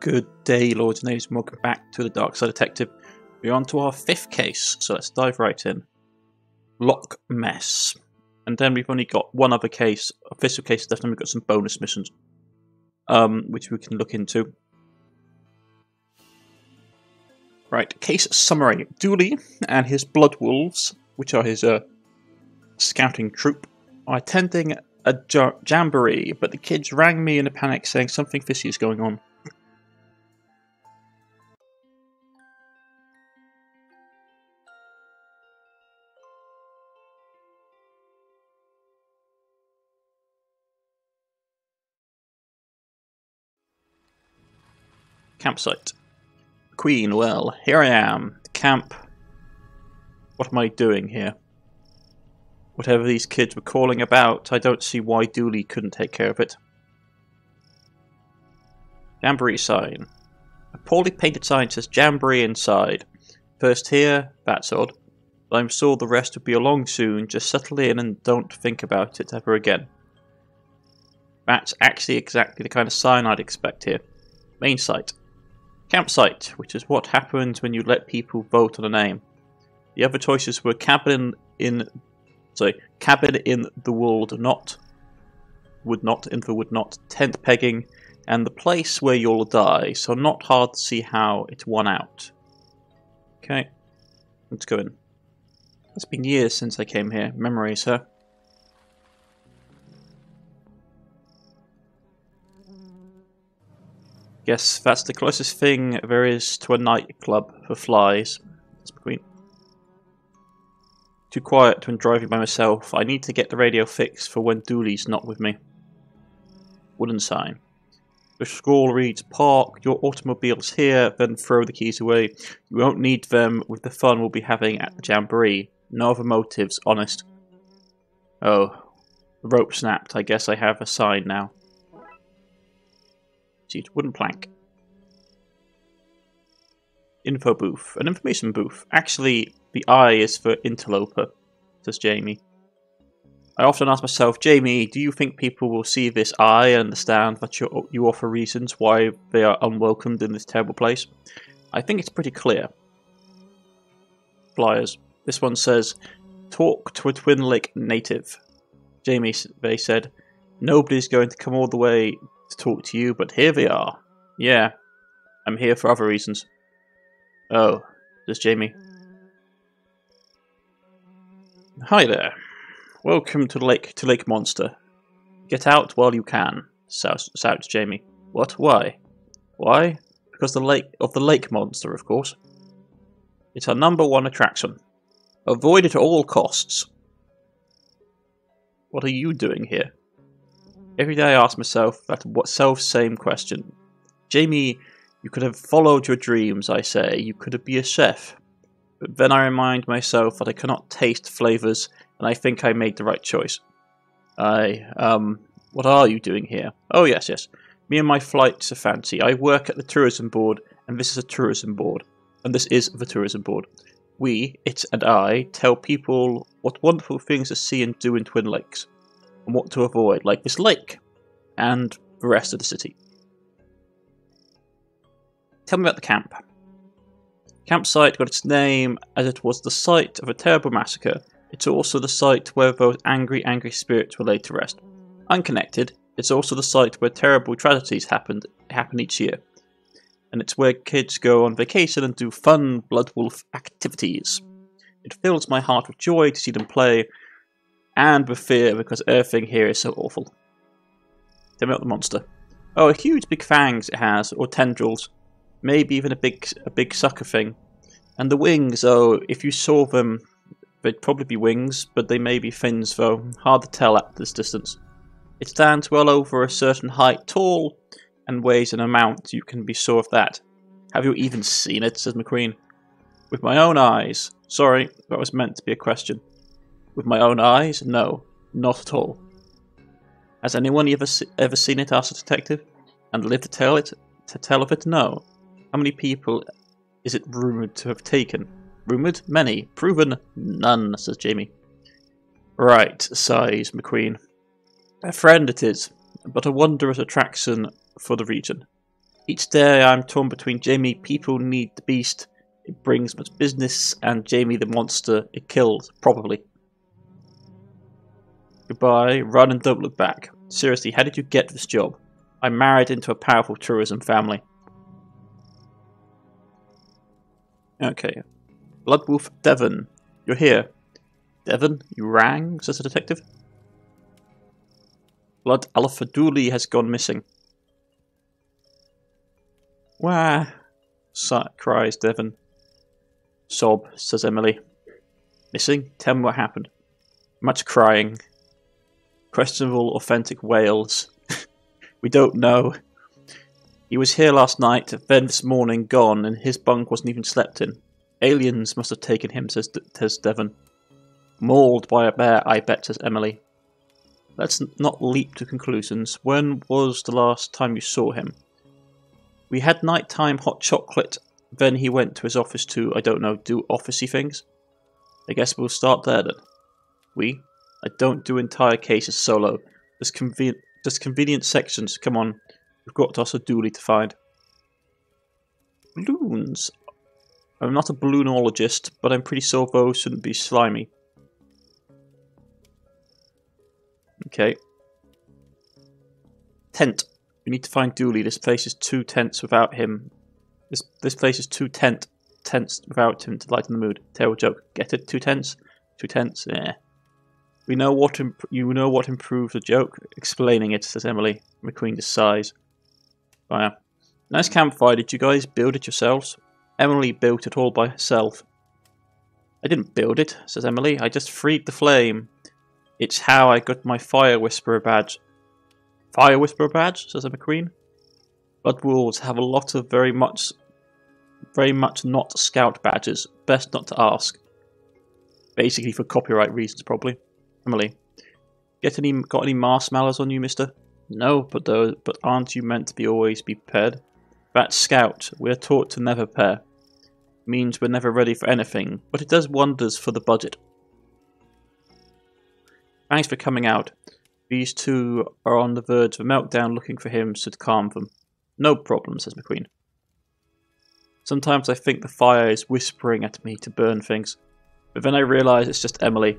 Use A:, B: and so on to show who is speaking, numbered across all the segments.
A: Good day, Lords and Ladies, welcome back to the Darkside Detective. We're on to our fifth case, so let's dive right in. Lock Mess. And then we've only got one other case, official case left, and we've got some bonus missions, um, which we can look into. Right, case summary. Dooley and his Blood Wolves, which are his uh, scouting troop, are attending a jamboree, but the kids rang me in a panic saying something fishy is going on. Campsite. Queen, well, here I am. Camp. What am I doing here? Whatever these kids were calling about, I don't see why Dooley couldn't take care of it. Jamboree sign. A poorly painted sign says Jamboree inside. First here, that's odd. But I'm sure the rest will be along soon. Just settle in and don't think about it ever again. That's actually exactly the kind of sign I'd expect here. Main site. Campsite, which is what happens when you let people vote on a name. The other choices were cabin in sorry, cabin in the wood not would not in the would not tent pegging and the place where you'll die, so not hard to see how it won out. Okay. Let's go in. It's been years since I came here. Memories, huh? Yes, that's the closest thing there is to a nightclub for flies. It's between. Too quiet when driving by myself. I need to get the radio fixed for when Dooley's not with me. Wooden sign. The scroll reads, Park your automobiles here, then throw the keys away. You won't need them with the fun we'll be having at the Jamboree. No other motives, honest. Oh, the rope snapped. I guess I have a sign now. Seat, wooden plank. Info booth. An information booth. Actually, the I is for interloper, says Jamie. I often ask myself, Jamie, do you think people will see this I and understand that you, you offer reasons why they are unwelcomed in this terrible place? I think it's pretty clear. Flyers. This one says, Talk to a Twin Lake native. Jamie, they said, Nobody's going to come all the way to talk to you, but here they are. Yeah, I'm here for other reasons. Oh, says Jamie. Hi there. Welcome to Lake to Lake Monster. Get out while you can, shouts Jamie. What? Why? Why? Because the lake of the lake monster, of course. It's our number one attraction. Avoid it at all costs. What are you doing here? Every day I ask myself that what self same question. Jamie, you could have followed your dreams, I say. You could have be a chef. But then I remind myself that I cannot taste flavours, and I think I made the right choice. I, um, what are you doing here? Oh, yes, yes. Me and my flights are fancy. I work at the tourism board, and this is a tourism board. And this is the tourism board. We, it and I, tell people what wonderful things to see and do in Twin Lakes and what to avoid, like this lake and the rest of the city. Tell me about the camp. Campsite got its name as it was the site of a terrible massacre. It's also the site where those angry, angry spirits were laid to rest. Unconnected, it's also the site where terrible tragedies happened happen each year. And it's where kids go on vacation and do fun Blood Wolf activities. It fills my heart with joy to see them play and with fear because everything here is so awful. Me about the monster. Oh, a huge big fangs it has, or tendrils. Maybe even a big a big sucker thing. And the wings, oh, if you saw them, they'd probably be wings, but they may be fins though. Hard to tell at this distance. It stands well over a certain height, tall, and weighs an amount, you can be sure of that. Have you even seen it? says McQueen. With my own eyes. Sorry, that was meant to be a question. With my own eyes? No, not at all. Has anyone ever se- ever seen it? asked the detective. And lived to tell it? To tell of it? No. How many people is it rumored to have taken? Rumored? Many. Proven? None, says Jamie. Right, sighs McQueen. A friend it is, but a wondrous attraction for the region. Each day I'm torn between Jamie, people need the beast, it brings much business, and Jamie the monster, it kills, probably. Goodbye, run and don't look back. Seriously, how did you get this job? I married into a powerful tourism family. Okay. Bloodwolf Devon, you're here. Devon, you rang, says the detective. Blood Alpha Dooley has gone missing. Wah, cries Devon. Sob, says Emily. Missing? Tell me what happened. Much crying. Questionable authentic Wales. we don't know. He was here last night, then this morning gone, and his bunk wasn't even slept in. Aliens must have taken him, says, says Devon. Mauled by a bear, I bet, says Emily. Let's not leap to conclusions. When was the last time you saw him? We had nighttime hot chocolate, then he went to his office to, I don't know, do officey things. I guess we'll start there then. We? I don't do entire cases solo. There's, conven there's convenient sections. Come on, we've got us a Dooley to find. Balloons? I'm not a balloonologist, but I'm pretty sure those shouldn't be slimy. Okay. Tent. We need to find Dooley. This place is too tense without him. This this place is too tent tense without him to lighten the mood. Terrible joke. Get it? Too tense? Too tense? Yeah. We know what you know what improves the joke. Explaining it, says Emily. McQueen sighs. Fire. Oh, nice campfire. Did you guys build it yourselves? Emily built it all by herself. I didn't build it, says Emily. I just freed the flame. It's how I got my Fire Whisperer badge. Fire Whisperer badge, says McQueen. Blood Wolves have a lot of very much, very much not scout badges. Best not to ask. Basically for copyright reasons, probably. Emily, get any got any marshmallows on you, Mister? No, but those, but aren't you meant to be always be prepared? That's scout. We're taught to never pair. Means we're never ready for anything, but it does wonders for the budget. Thanks for coming out. These two are on the verge of a meltdown looking for him so to calm them. No problem, says McQueen. Sometimes I think the fire is whispering at me to burn things, but then I realise it's just Emily.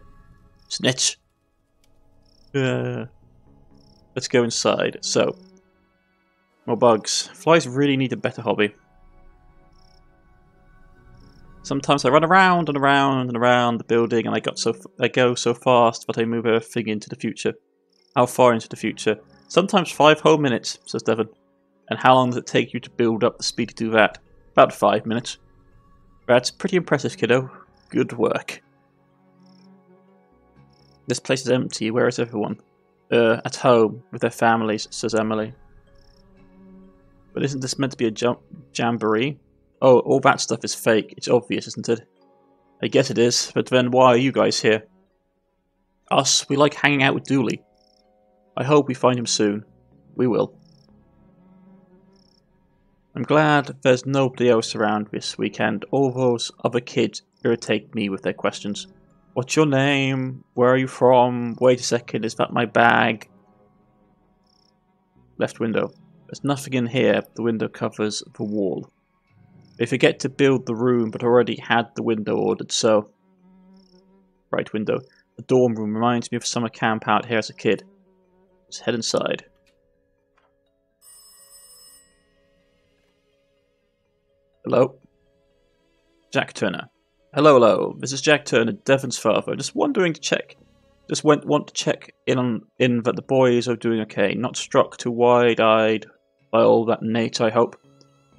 A: Snitch! Uh, let's go inside. So, more bugs. Flies really need a better hobby. Sometimes I run around and around and around the building, and I got so I go so fast that I move everything into the future. How far into the future? Sometimes five whole minutes, says Devon. And how long does it take you to build up the speed to do that? About five minutes. That's pretty impressive, kiddo. Good work. This place is empty. Where is everyone? Uh, at home, with their families, says Emily. But isn't this meant to be a jam jamboree? Oh, all that stuff is fake. It's obvious, isn't it? I guess it is, but then why are you guys here? Us, we like hanging out with Dooley. I hope we find him soon. We will. I'm glad there's nobody else around this weekend. All those other kids irritate me with their questions. What's your name? Where are you from? Wait a second, is that my bag? Left window. There's nothing in here. The window covers the wall. They forget to build the room, but already had the window ordered, so... Right window. The dorm room reminds me of summer camp out here as a kid. Let's head inside. Hello? Jack Turner. Hello, hello. This is Jack Turner, Devon's father. Just wondering to check. Just went want to check in on in that the boys are doing okay. Not struck too wide-eyed by all that Nate, I hope.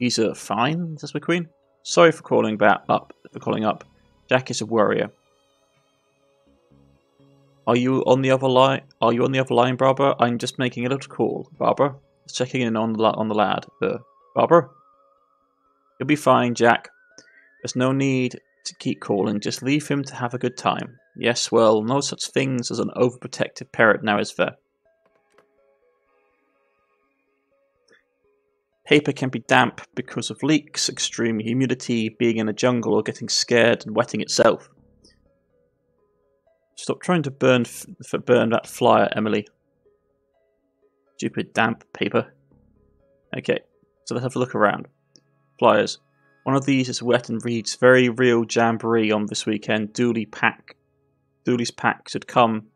A: He's uh, fine, says McQueen. Sorry for calling back up for calling up. Jack is a warrior. Are you on the other line? Are you on the other line, Barbara? I'm just making a little call, Barbara. Just checking in on the on the lad. Uh, Barbara. You'll be fine, Jack. There's no need to keep calling. Just leave him to have a good time. Yes, well, no such things as an overprotective parrot now, is there? Paper can be damp because of leaks, extreme humidity, being in a jungle, or getting scared and wetting itself. Stop trying to burn burn that flyer, Emily. Stupid damp paper. Okay, so let's have a look around. Flyers. One of these is wet and reads very real jamboree on this weekend. Dooley pack. Dooley's pack should come.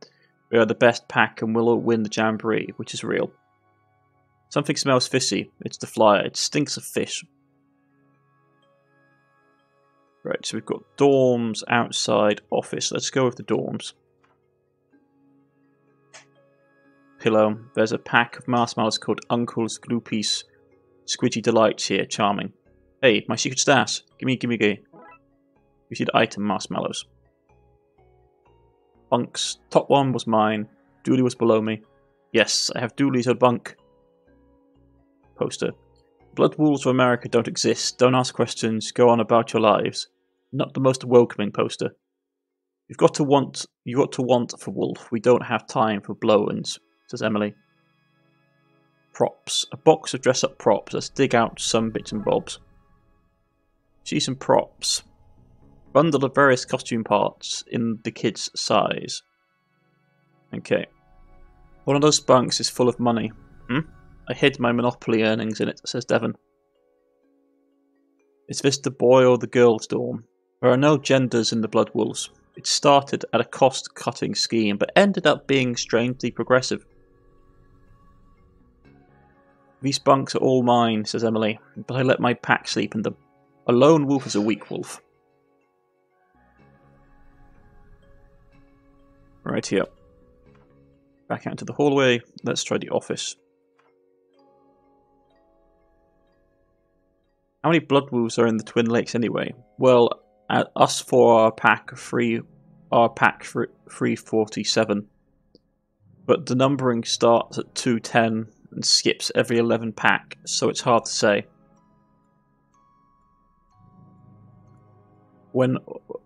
A: We are the best pack and we'll all win the jamboree, which is real. Something smells fishy. It's the flyer. It stinks of fish. Right, so we've got dorms, outside, office. Let's go with the dorms. Pillow. There's a pack of marshmallows called Uncle's Gloopies Squidgy Delights here. Charming. Hey, my secret stash. Gimme, gimme, gimme. You see the item marshmallows. Bunks. Top one was mine. Dooley was below me. Yes, I have Dooley's old bunk. Poster. Blood Wolves of America don't exist. Don't ask questions. Go on about your lives. Not the most welcoming poster. You've got to want. You've got to want for Wolf. We don't have time for blow-ins, says Emily. Props. A box of dress-up props. Let's dig out some bits and bobs. See some props. Bundle of various costume parts in the kid's size. Okay. One of those bunks is full of money. Hmm? I hid my Monopoly earnings in it, says Devon. Is this the boy or the girl's dorm? There are no genders in the Blood Wolves. It started at a cost cutting scheme, but ended up being strangely progressive. These bunks are all mine, says Emily, but I let my pack sleep in them. A lone wolf is a weak wolf. Right here. Back out into the hallway. Let's try the office. How many blood wolves are in the Twin Lakes anyway? Well, at us for our pack three, our pack three forty seven. But the numbering starts at two ten and skips every eleven pack, so it's hard to say. When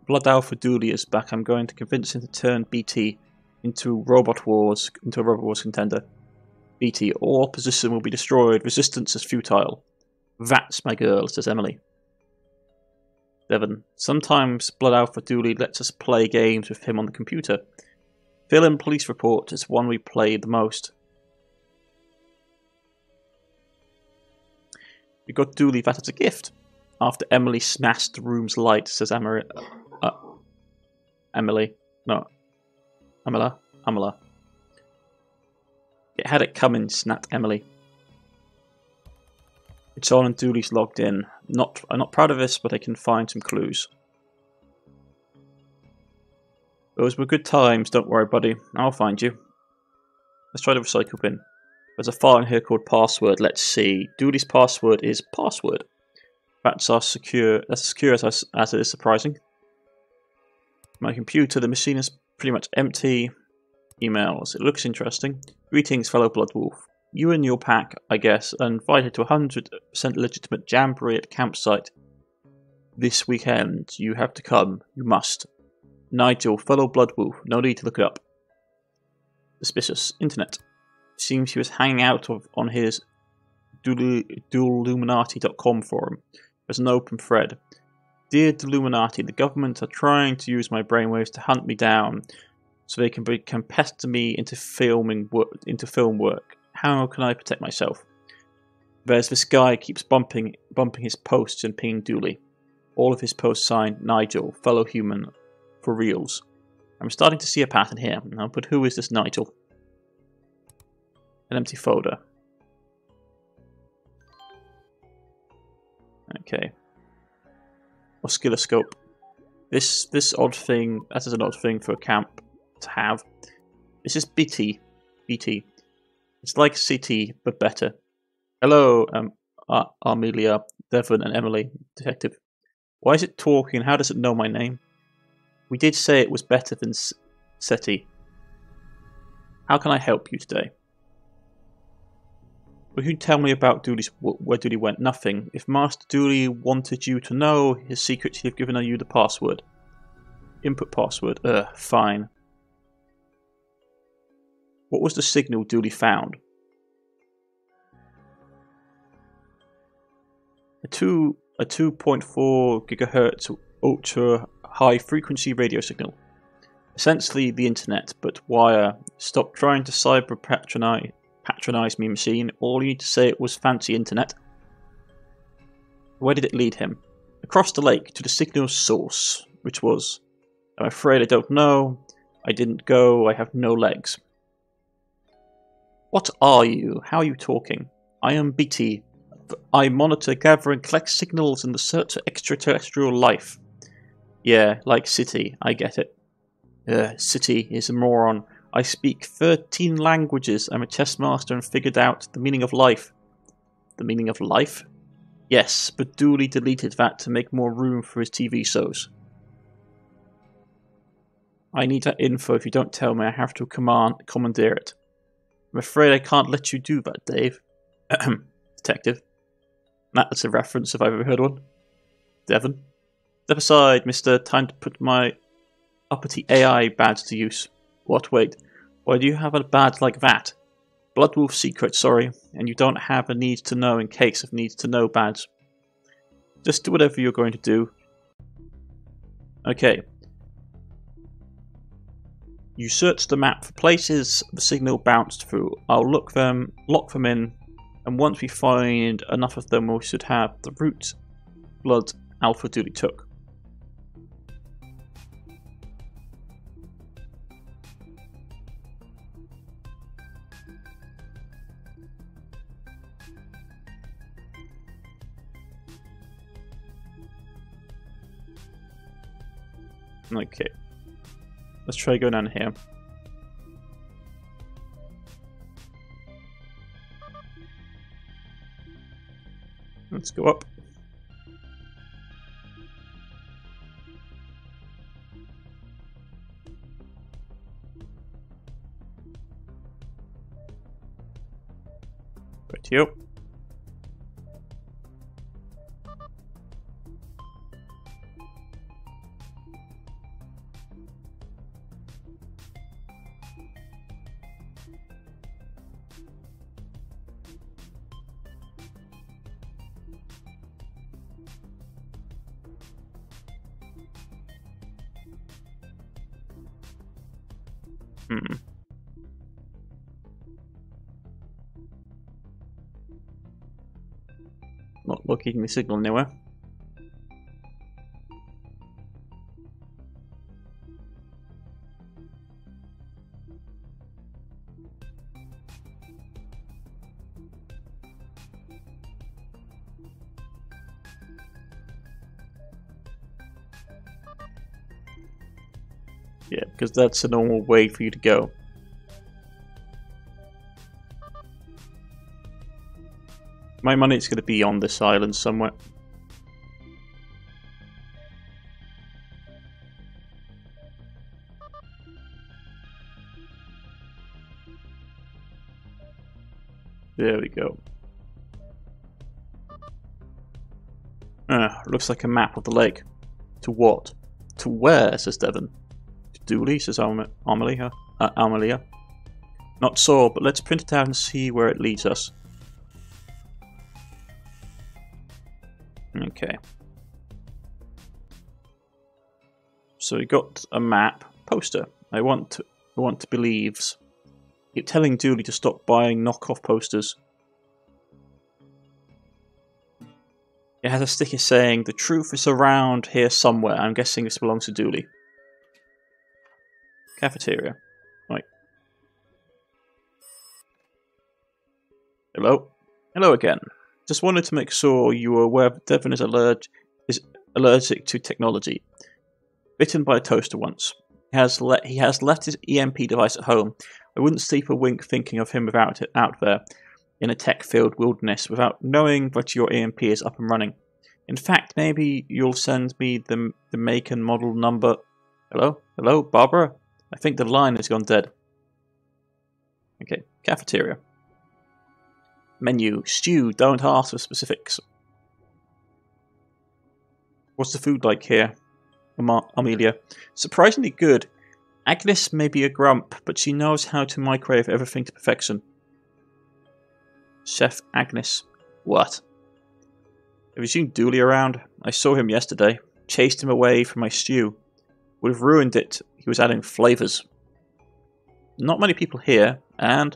A: Blood Alpha Dooley is back, I'm going to convince him to turn BT into Robot Wars into a Robot Wars contender. BT, all opposition will be destroyed. Resistance is futile. That's my girl, says Emily. Devon, sometimes Blood Alpha Dooley lets us play games with him on the computer. Fill in Police Report is one we play the most. We got Dooley that as a gift. After Emily smashed the room's light, says Amory, uh, Emily. No. Amela. Amela. It had it coming, snapped Emily. It's on and Dooley's logged in. Not, I'm not proud of this, but I can find some clues. Those were good times, don't worry, buddy. I'll find you. Let's try the recycle bin. There's a file in here called password. Let's see. Dooley's password is password. That's our secure. That's as secure as, as it is surprising. My computer, the machine is pretty much empty. Emails. It looks interesting. Greetings, fellow Blood Wolf. You and your pack, I guess, are invited to a 100% legitimate jamboree at campsite this weekend. You have to come. You must. Nigel, fellow Blood Wolf. No need to look it up. Suspicious. Internet. Seems he was hanging out of, on his DooleyIlluminati.com forum. There's an open thread. Dear Illuminati, the government are trying to use my brainwaves to hunt me down, so they can, be, can pester me into filming into film work. How can I protect myself? There's this guy keeps bumping bumping his posts and pinging Dooley. All of his posts signed Nigel, fellow human, for reals. I'm starting to see a pattern here. But who is this Nigel? An empty folder. Okay. Oscilloscope. This this odd thing, that is an odd thing for a camp to have. This is BT. BT. It's like SETI, but better. Hello, um, Ar Armelia, Devon, and Emily, detective. Why is it talking? How does it know my name? We did say it was better than SETI. How can I help you today? Will you tell me about Dooley's, where Dooley went? Nothing. If Master Dooley wanted you to know his secrets, he'd have given you the password. Input password. Ugh, fine. What was the signal Dooley found? A two a 2.4 gigahertz ultra high frequency radio signal. Essentially the internet, but wire. Stop trying to cyber patronize patronize me, machine. All you need to say it was fancy internet. Where did it lead him? Across the lake to the signal source, which was, I'm afraid I don't know. I didn't go. I have no legs. What are you? How are you talking? I am BT. I monitor, gather, and collect signals in the search for extraterrestrial life. Yeah, like SETI, I get it. Uh, SETI is a moron. I speak 13 languages. I'm a chess master and figured out the meaning of life. The meaning of life? Yes, but Dooley deleted that to make more room for his TV shows. I need that info. If you don't tell me, I have to command commandeer it. I'm afraid I can't let you do that, Dave. Detective. That's a reference if I've ever heard one. Devon. Step aside, mister. Time to put my uppity AI badge to use. What, wait. Why do you have a badge like that? Bloodwolf secret, sorry, and you don't have a need to know in case of needs to know badge. Just do whatever you're going to do. Okay, you search the map for places the signal bounced through. I'll look them, lock them in, and once we find enough of them, we should have the route blood Alpha Dooley took. Okay. Let's try going down here. Let's go up. The signal anywhere. Yeah, because that's a normal way for you to go. My money's going to be on this island somewhere. There we go. Ah, looks like a map of the lake. To what? To where, says Devon. To Dooley, says Amalia. Uh. Not so, but let's print it out and see where it leads us. Okay. So we got a map poster. I want to, I want to believes. Keep telling Dooley to stop buying knockoff posters. It has a sticker saying, the truth is around here somewhere. I'm guessing this belongs to Dooley. Cafeteria. Right. Hello? Hello again. Just wanted to make sure you were aware that Devon is, allerg is allergic to technology. Bitten by a toaster once. He has, he has left his EMP device at home. I wouldn't sleep a wink thinking of him without it out there in a tech-filled wilderness without knowing that your EMP is up and running. In fact, maybe you'll send me the, the make and model number... Hello? Hello? Barbara? I think the line has gone dead. Okay, cafeteria. Menu, stew, don't ask for specifics. What's the food like here? Amelia. Surprisingly good. Agnes may be a grump, but she knows how to microwave everything to perfection. Chef Agnes. What? Have you seen Dooley around? I saw him yesterday. Chased him away from my stew. Would have ruined it he was adding flavours. Not many people here, and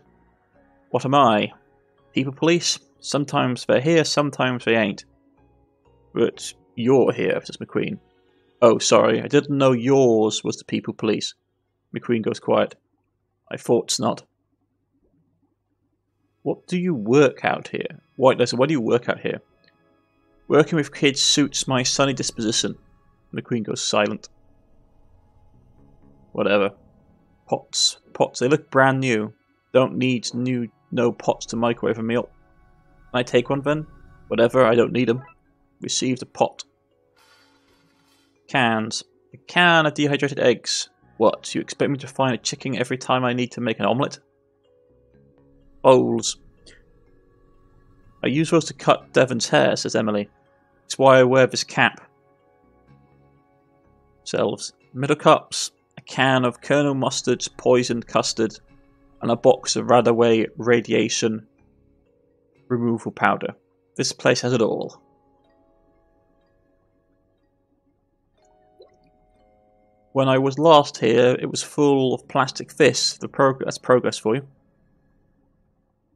A: what am I? People police? Sometimes they're here, sometimes they ain't. But you're here, says McQueen. Oh, sorry, I didn't know yours was the people police. McQueen goes quiet. I thought's not. What do you work out here? White listen, what do you work out here? Working with kids suits my sunny disposition. McQueen goes silent. Whatever. Pots. Pots. They look brand new. Don't need new no pots to microwave a meal. Can I take one then? Whatever, I don't need them. Received a pot. Cans. A can of dehydrated eggs. What, you expect me to find a chicken every time I need to make an omelette? Bowls. I use those to cut Devon's hair, says Emily. It's why I wear this cap. Selves. Middle cups. A can of Colonel Mustard's poisoned custard. And a box of Radaway radiation removal powder. This place has it all. When I was last here, it was full of plastic fists. The prog- that's progress for you.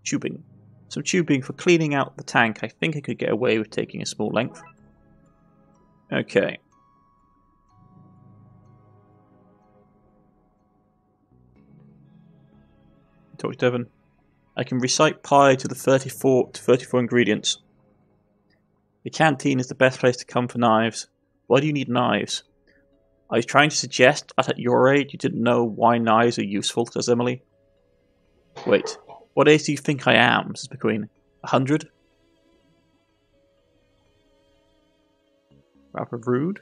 A: Tubing. Some tubing for cleaning out the tank. I think I could get away with taking a small length. Okay. Talk Devon. I can recite pie to the 34 to 34 ingredients. The canteen is the best place to come for knives. Why do you need knives? I was trying to suggest that at your age you didn't know why knives are useful, says Emily. Wait, what age do you think I am, says McQueen? A hundred? Rather rude.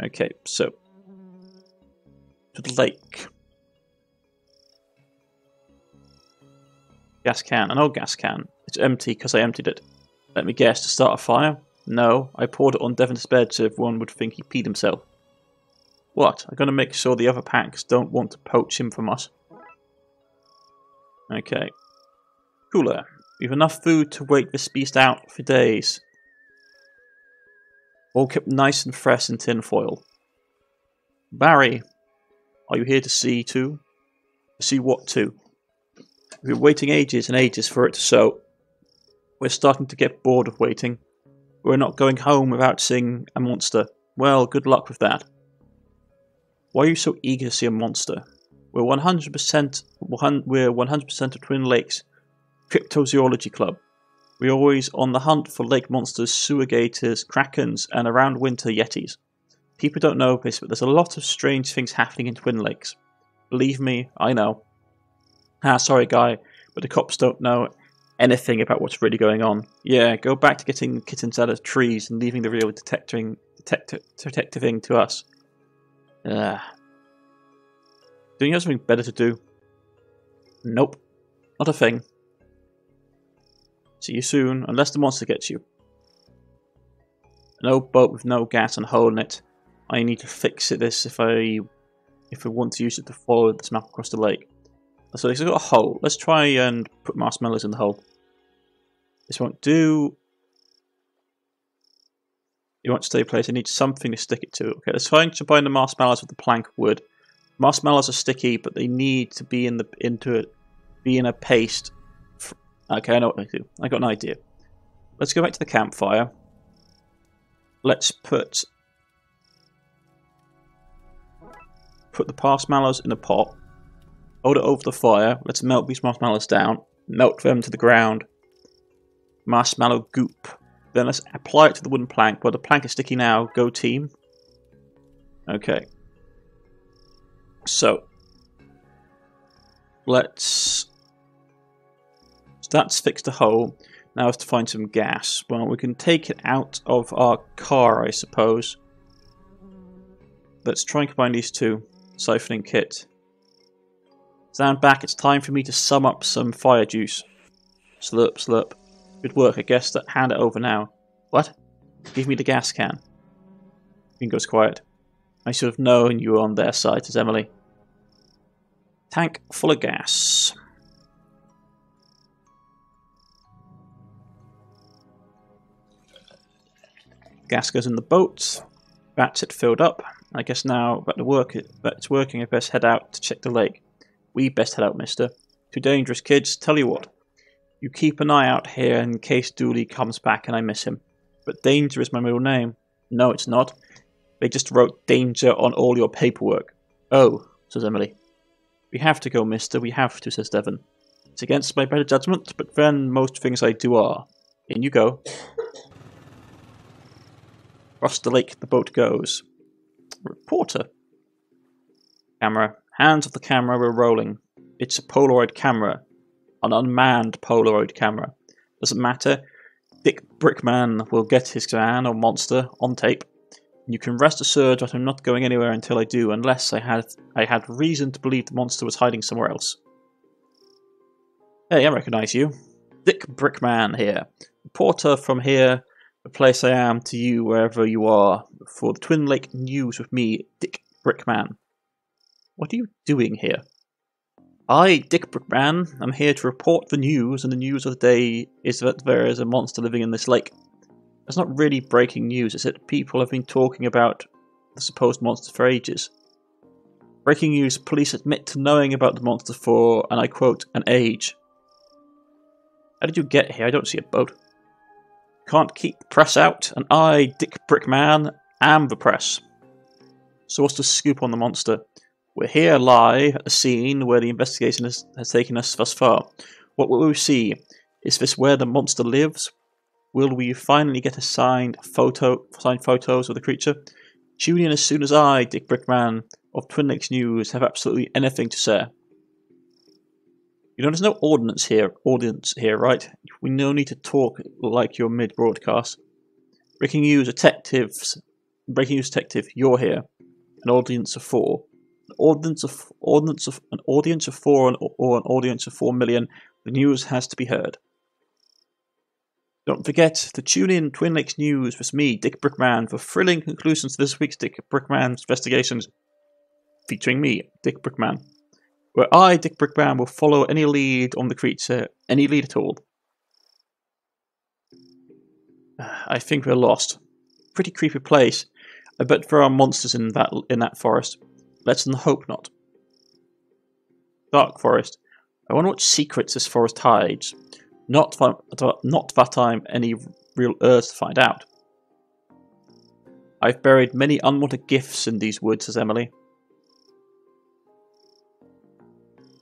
A: Okay, so to the lake. Gas can, an old gas can. It's empty because I emptied it. Let me guess, to start a fire? No, I poured it on Devon's bed so everyone would think he peed himself. What? I'm to make sure the other packs don't want to poach him from us. Okay. Cooler. We've enough food to wait this beast out for days. All kept nice and fresh in tin foil. Barry, are you here to see too? See what too? We've been waiting ages and ages for it to sow. We're starting to get bored of waiting. We're not going home without seeing a monster. Well, good luck with that. Why are you so eager to see a monster? We're 100% we're 100% of Twin Lakes Cryptozoology Club. We're always on the hunt for lake monsters, sewer gators, krakens, and around winter yetis. People don't know this, but there's a lot of strange things happening in Twin Lakes. Believe me, I know. Ah, sorry, guy, but the cops don't know anything about what's really going on. Yeah, go back to getting kittens out of trees and leaving the real detecting, detect, detectiving to us. Uh, do you have something better to do? Nope. Not a thing. See you soon, unless the monster gets you. An old boat with no gas and hole in it. I need to fix it this if I if I want to use it to follow this map across the lake. So it's got a hole. Let's try and put marshmallows in the hole. This won't do. It want to stay place, I need something to stick it to. Okay, let's try and combine the marshmallows with the plank wood. Marshmallows are sticky, but they need to be in the into it, be in a paste. Okay, I know what I do. I got an idea. Let's go back to the campfire. Let's put put the marshmallows in a pot. Hold it over the fire. Let's melt these marshmallows down. Melt them to the ground. Marshmallow goop. Then let's apply it to the wooden plank. Well, the plank is sticky now. Go team. Okay. So. Let's... So that's fixed a hole. Now is to find some gas. Well, we can take it out of our car, I suppose. Let's try and combine these two. Siphoning kit. Stand back, it's time for me to sum up some fire juice. Slurp, slurp. Good work, I guess. That hand it over now. What? Give me the gas can. Goes quiet. I should have known you were on their side, says Emily. Tank full of gas. Gas goes in the boat. That's it filled up. I guess now that the work that it's working, I best head out to check the lake. We best head out, mister. Too dangerous, kids. Tell you what. You keep an eye out here in case Dooley comes back and I miss him. But Danger is my middle name. No, it's not. They just wrote Danger on all your paperwork. Oh, says Emily. We have to go, mister, we have to, says Devon. It's against my better judgment, but then most things I do are. In you go. Across the lake the boat goes. Reporter. Camera. Hands of the camera were rolling. It's a Polaroid camera. An unmanned Polaroid camera. Doesn't matter. Dick Brickman will get his man or monster on tape. You can rest assured that I'm not going anywhere until I do, unless I had I had reason to believe the monster was hiding somewhere else. Hey, I recognise you. Dick Brickman here. Reporter from here, the place I am, to you wherever you are, for the Twin Lake News with me, Dick Brickman. What are you doing here? I, Dick Brickman, am here to report the news, and the news of the day is that there is a monster living in this lake. It's not really breaking news, is it? People have been talking about the supposed monster for ages. Breaking news, police admit to knowing about the monster for, and I quote, an age. How did you get here? I don't see a boat. Can't keep the press out, and I, Dick Brickman, am the press. So what's the scoop on the monster? We're here live at the scene where the investigation has, has taken us thus far. What will we see? Is this where the monster lives? Will we finally get a signed photo, signed photos of the creature? Tune in as soon as I, Dick Brickman of Twin Lakes News, have absolutely anything to say. You know, there's no audience here, audience here, right? We no need to talk like you're mid-broadcast. Breaking news, detectives. Breaking news, detective. You're here. An audience of four audience of audience of an audience of four or an audience of four million, the news has to be heard. Don't forget to tune in Twin Lakes News with me, Dick Brickman, for thrilling conclusions to this week's Dick Brickman's investigations, featuring me, Dick Brickman, where I, Dick Brickman, will follow any lead on the creature, any lead at all. I think we're lost. Pretty creepy place. I bet there are monsters in that in that forest. Let's hope not. Dark Forest. I wonder what secrets this forest hides. Not, not that I'm any real earth to find out. I've buried many unwanted gifts in these woods, says Emily.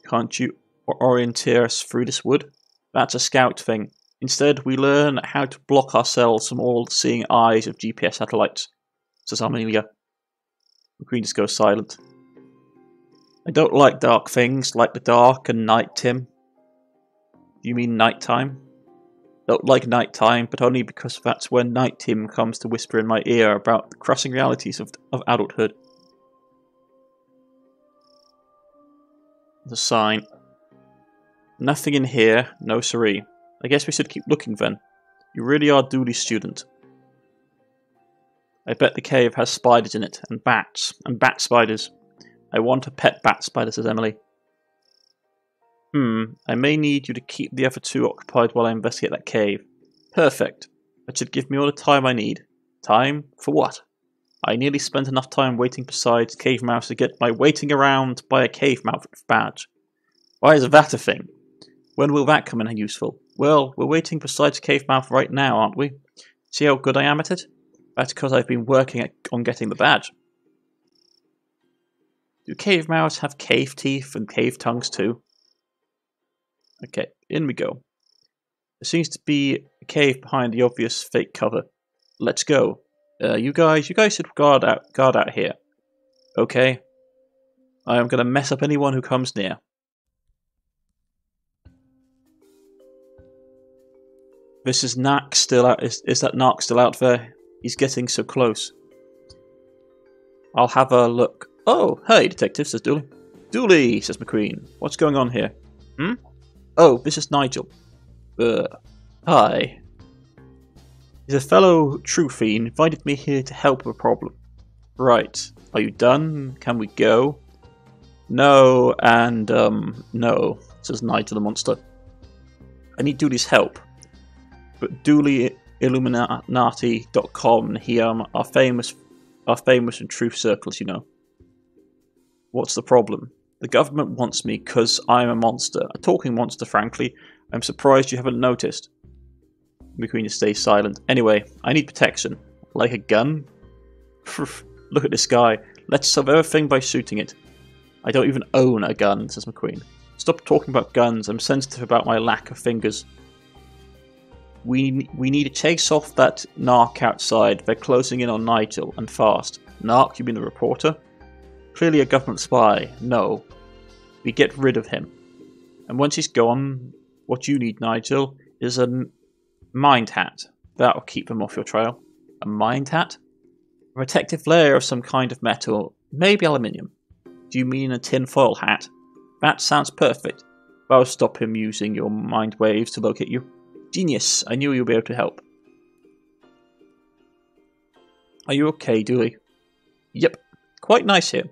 A: Can't you orienteer us through this wood? That's a scout thing. Instead, we learn how to block ourselves from all seeing eyes of GPS satellites, says Amelia. McQueen just goes silent. I don't like dark things, like the dark and night, Tim. You mean nighttime? Don't like nighttime, but only because that's when Night Tim comes to whisper in my ear about the crushing realities of, of adulthood. The sign. Nothing in here, no siree. I guess we should keep looking then. You really are Dooley's student. I bet the cave has spiders in it, and bats, and bat spiders. I want a pet bat spider, says Emily. Hmm, I may need you to keep the other two occupied while I investigate that cave. Perfect. That should give me all the time I need. Time? For what? I nearly spent enough time waiting beside Cave Mouse to get my waiting around by a Cave Mouse badge. Why is that a thing? When will that come in useful? Well, we're waiting beside Cave Mouth right now, aren't we? See how good I am at it? That's because I've been working at, on getting the badge. Do cave mouths have cave teeth and cave tongues too? Okay, in we go. There seems to be a cave behind the obvious fake cover. Let's go. Uh, you guys, you guys should guard out, guard out here. Okay. I am going to mess up anyone who comes near. This is Nark still out. Is, is that Nark still out there? He's getting so close. I'll have a look. Oh, hey, detective, says Dooley. Dooley, says McQueen. What's going on here? Hmm? Oh, this is Nigel. Uh, hi. He's a fellow true fiend, invited me here to help with a problem. Right. Are you done? Can we go? No, and, um, no, says Nigel the monster. I need Dooley's help. But DooleyIlluminati.com, and he, um, are famous, are famous in truth circles, you know. What's the problem? The government wants me because I'm a monster. A talking monster, frankly. I'm surprised you haven't noticed. McQueen to stay silent. Anyway, I need protection. Like a gun? Look at this guy. Let's solve everything by shooting it. I don't even own a gun, says McQueen. Stop talking about guns. I'm sensitive about my lack of fingers. We we need to chase off that narc outside. They're closing in on Nigel, and fast. Narc, you mean the reporter? Clearly a government spy. No. We get rid of him. And once he's gone, what you need, Nigel, is a mind hat. That'll keep him off your trail. A mind hat? A protective layer of some kind of metal, maybe aluminium. Do you mean a tinfoil hat? That sounds perfect. That'll stop him using your mind waves to locate you. Genius, I knew you'd be able to help. Are you okay, Dooley? Yep, quite nice here.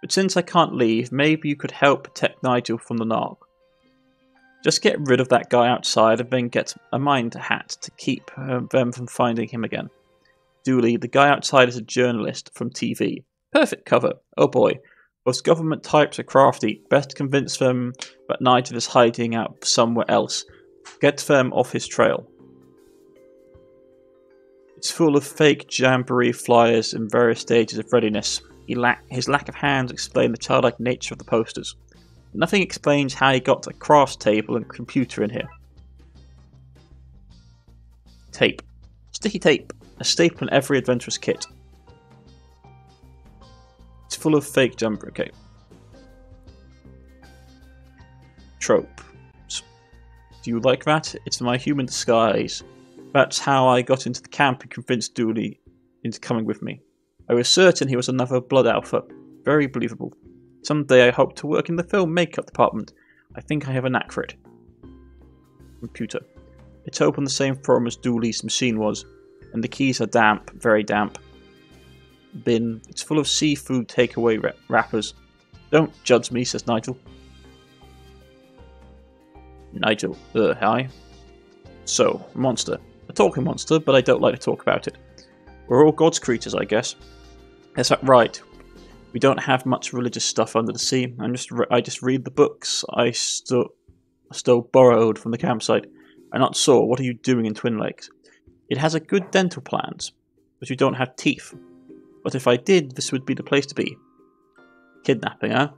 A: But since I can't leave, maybe you could help protect Nigel from the Narc. Just get rid of that guy outside and then get a mind hat to keep them from finding him again. Dooley, the guy outside is a journalist from TV. Perfect cover. Oh boy. Those government types are crafty. Best convince them that Nigel is hiding out somewhere else. Get them off his trail. It's full of fake jamboree flyers in various stages of readiness. His lack of hands explain the childlike nature of the posters. Nothing explains how he got a crafts table and computer in here. Tape. Sticky tape. A staple in every adventurous kit. It's full of fake jumper. Okay. Trope. Do you like that? It's my human disguise. That's how I got into the camp and convinced Dooley into coming with me. I was certain he was another Blood Alpha. Very believable. Someday I hope to work in the film makeup department. I think I have a knack for it. Computer. It's open the same form as Dooley's machine was, and the keys are damp, very damp. Bin. It's full of seafood takeaway ra wrappers. Don't judge me, says Nigel. Nigel. Uh, hi. So, monster. A talking monster, but I don't like to talk about it. We're all God's creatures, I guess. Is that right? We don't have much religious stuff under the sea. I just I just read the books I still still borrowed from the campsite. I'm not sure. What are you doing in Twin Lakes? It has a good dental plans, but you don't have teeth. But if I did, this would be the place to be. Kidnapping, huh?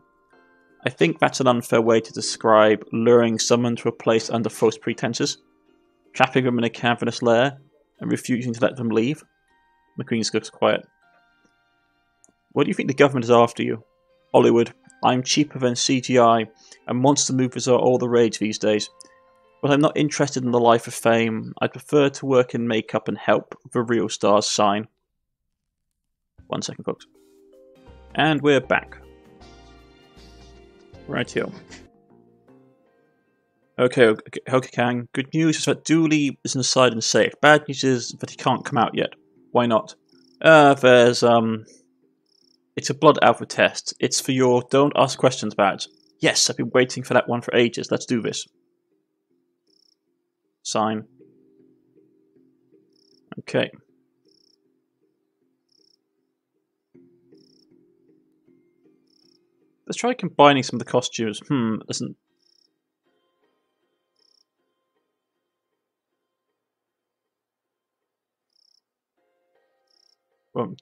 A: I think that's an unfair way to describe luring someone to a place under false pretenses, trapping them in a cavernous lair, and refusing to let them leave. McQueen looks quiet. What do you think the government is after you? Hollywood. I'm cheaper than CGI, and monster movies are all the rage these days. But I'm not interested in the life of fame. I prefer to work in makeup and help the real stars shine. One second, folks. And we're back. Right here. Okay, okay, okay, Kang. Good news is that Dooley is inside and safe. Bad news is that he can't come out yet. Why not? Uh, there's, um, it's a blood alpha test. It's for your don't ask questions badge. Yes, I've been waiting for that one for ages. Let's do this. Sign. Okay. Let's try combining some of the costumes. Hmm, doesn't...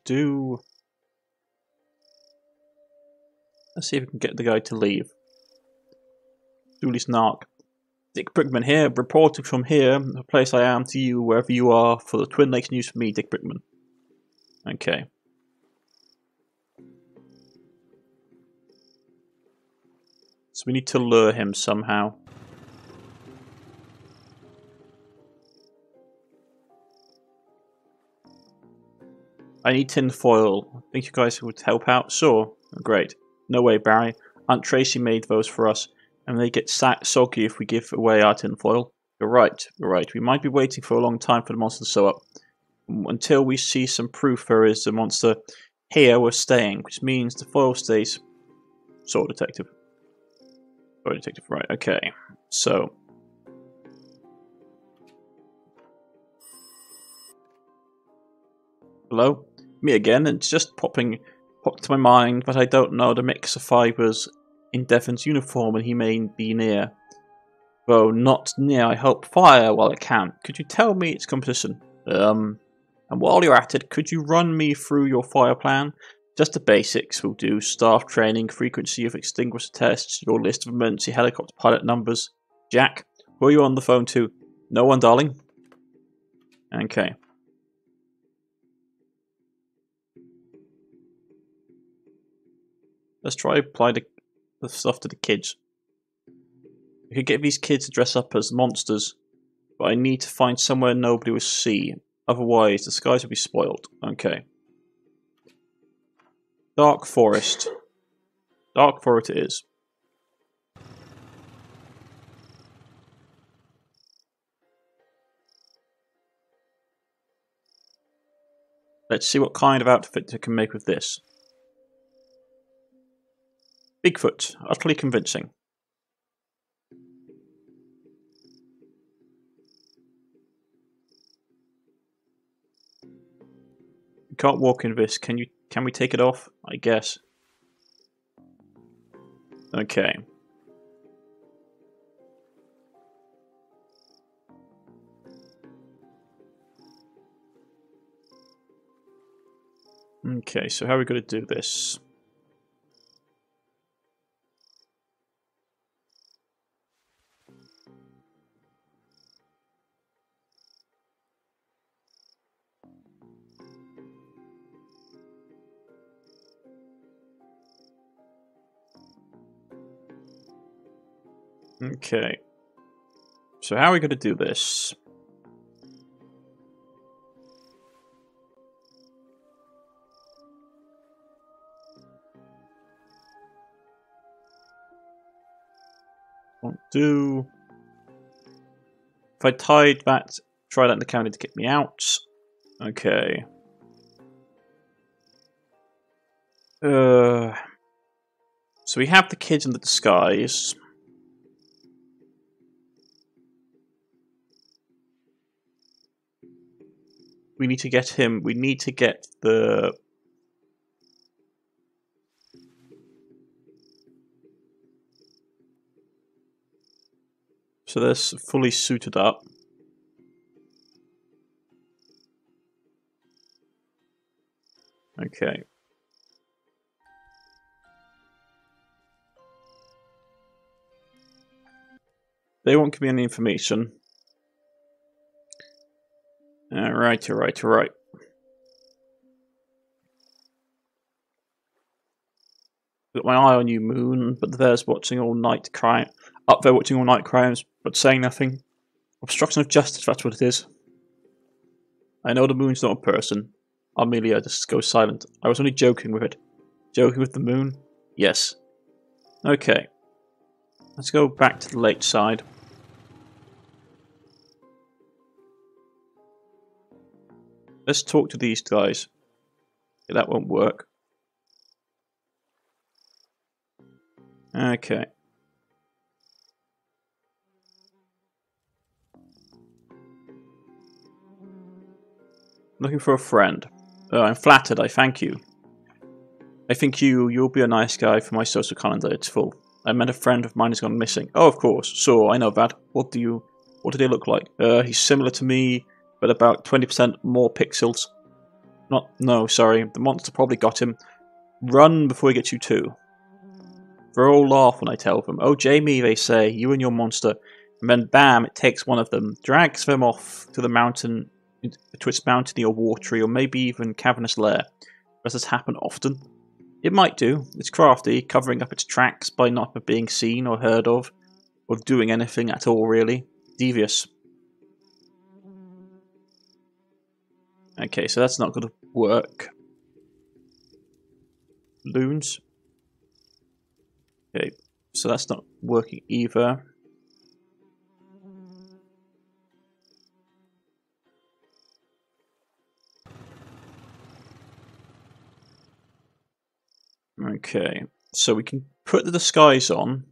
A: Do... Let's see if we can get the guy to leave. Dooley's Snark. Dick Brickman here, reporting from here, the place I am to you, wherever you are, for the Twin Lakes News for me, Dick Brickman. Okay. So we need to lure him somehow. I need tin foil. Think you guys would help out? Sure. Great. No way, Barry. Aunt Tracy made those for us, and they get soggy if we give away our tinfoil. You're right, you're right. We might be waiting for a long time for the monster to show up. Until we see some proof there is a monster here, we're staying, which means the foil stays. Sword detective. Sword detective, right, okay. So. Hello? Me again, it's just popping popped to my mind, but I don't know the mix of fibres in Devon's uniform and he may be near. Though not near, I hope fire while I can. Could you tell me its composition? Um, and while you're at it, could you run me through your fire plan? Just the basics will do. Staff training, frequency of extinguisher tests, your list of emergency helicopter pilot numbers. Jack, who are you on the phone to? No one, darling? Okay. Let's try apply the, the stuff to the kids. We could get these kids to dress up as monsters, but I need to find somewhere nobody will see. Otherwise, the skies will be spoiled. Okay. Dark Forest. Dark Forest it is. Let's see what kind of outfit we can make with this. Bigfoot, utterly convincing. Can't walk in this. Can you? Can we take it off? I guess. Okay. Okay, so how are we going to do this? Okay. So how are we going to do this? Won't do. If I tied that, try that in the county to get me out. Okay. Uh, so we have the kids in the disguise. We need to get him. We need to get the. So they're fully suited up. Okay. They won't give me any information. Alright, alright, alright. Got my eye on you, Moon, but there's watching all night crime. Up there watching all night crimes, but saying nothing. Obstruction of justice, that's what it is. I know the moon's not a person. Amelia just goes silent. I was only joking with it. Joking with the moon? Yes. Okay. Let's go back to the lake side. Let's talk to these guys. Yeah, that won't work. Okay. Looking for a friend. Oh, I'm flattered, I thank you. I think you, you'll be a nice guy for my social calendar, it's full. I met a friend of mine who's gone missing. Oh, of course, so I know that. What do you, what do they look like? Uh, he's similar to me, but about 20% more pixels. Not, no, sorry, the monster probably got him. Run before he gets you too. They all laugh when I tell them. Oh, Jamie, they say, you and your monster. And then bam, it takes one of them, drags them off to the mountain, to its mountainy or watery, or maybe even cavernous lair. Does this happen often? It might do. It's crafty, covering up its tracks by not being seen or heard of, or doing anything at all, really. Devious. Okay, so that's not going to work. Loons. Okay, so that's not working either. Okay, so we can put the disguise on.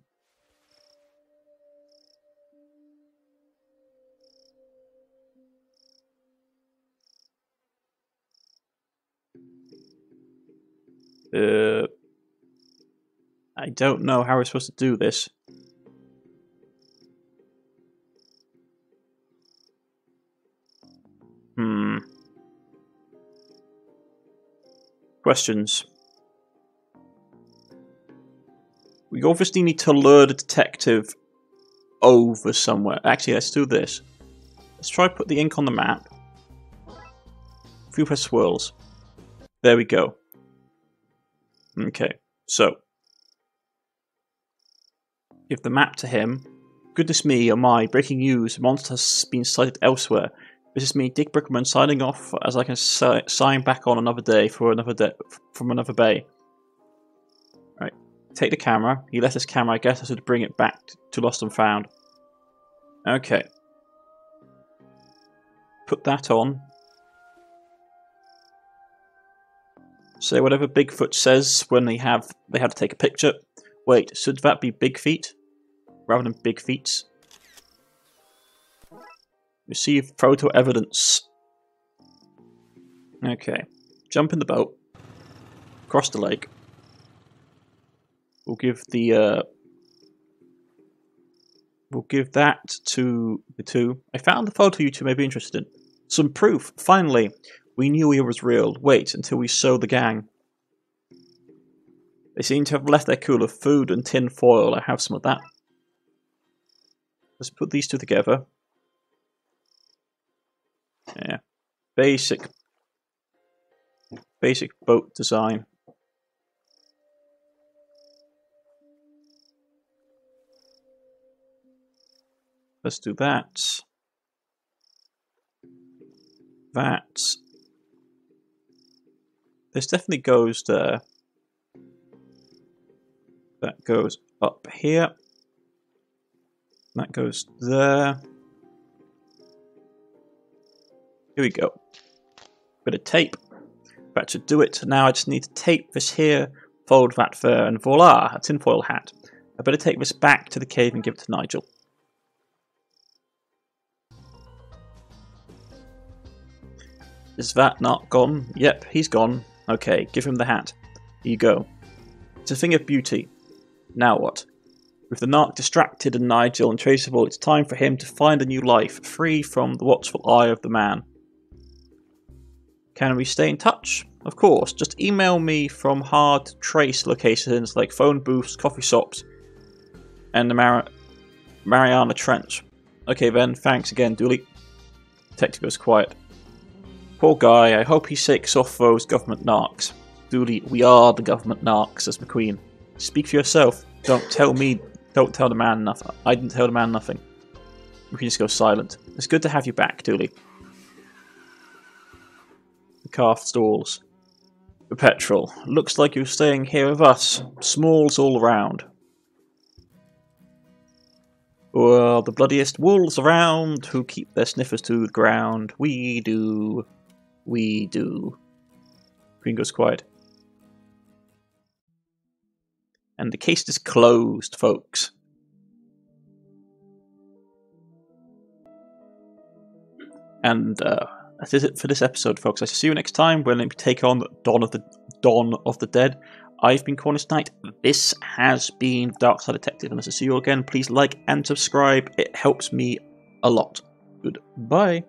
A: Uh, I don't know how we're supposed to do this. Hmm. Questions. We obviously need to lure the detective over somewhere. Actually, let's do this. Let's try put the ink on the map. A few press swirls. There we go. Okay, so. Give the map to him. Goodness me, oh my, breaking news. Monster has been sighted elsewhere. This is me, Dick Brickman, signing off as I can si sign back on another day for another day from another bay. Right, take the camera. He left his camera. I guess I should bring it back to Lost and Found. Okay. Put that on. Say whatever Bigfoot says when they have they have to take a picture. Wait, should that be Big Feet rather than Big Feet? Receive photo evidence. Okay. Jump in the boat. Cross the lake. We'll give the uh, We'll give that to the two. I found the photo you two may be interested in. Some proof, finally. We knew he was real. Wait until we show the gang. They seem to have left their cooler food and tin foil. I have some of that. Let's put these two together. Yeah. Basic. Basic boat design. Let's do that. That. This definitely goes there. That goes up here. That goes there. Here we go. Bit of tape. That should do it. Now I just need to tape this here, fold that there, and voila, a tinfoil hat. I better take this back to the cave and give it to Nigel. Is that not gone? Yep, he's gone. Okay, give him the hat. Here you go. It's a thing of beauty. Now what? With the Narc distracted and Nigel untraceable, it's time for him to find a new life, free from the watchful eye of the man. Can we stay in touch? Of course, just email me from hard to trace locations like phone booths, coffee shops, and the Mar Mariana Trench. Okay then, thanks again, Dooley. Detective goes quiet. Poor guy, I hope he shakes off those government narcs. Dooley, we are the government narcs, says McQueen. Speak for yourself. Don't tell me, don't tell the man nothing. I didn't tell the man nothing. McQueen just goes silent. It's good to have you back, Dooley. The calf stalls. The petrol. Looks like you're staying here with us. Smalls all around. Well, the bloodiest wolves around who keep their sniffers to the ground. We do we do. Green goes quiet. And the case is closed, folks. And uh, that is it for this episode, folks. I see you next time when we take on Dawn of the Dawn of the Dead. I've been Cornish Knight. This has been Darkside Detective, and I see you again, please like and subscribe. It helps me a lot. Goodbye.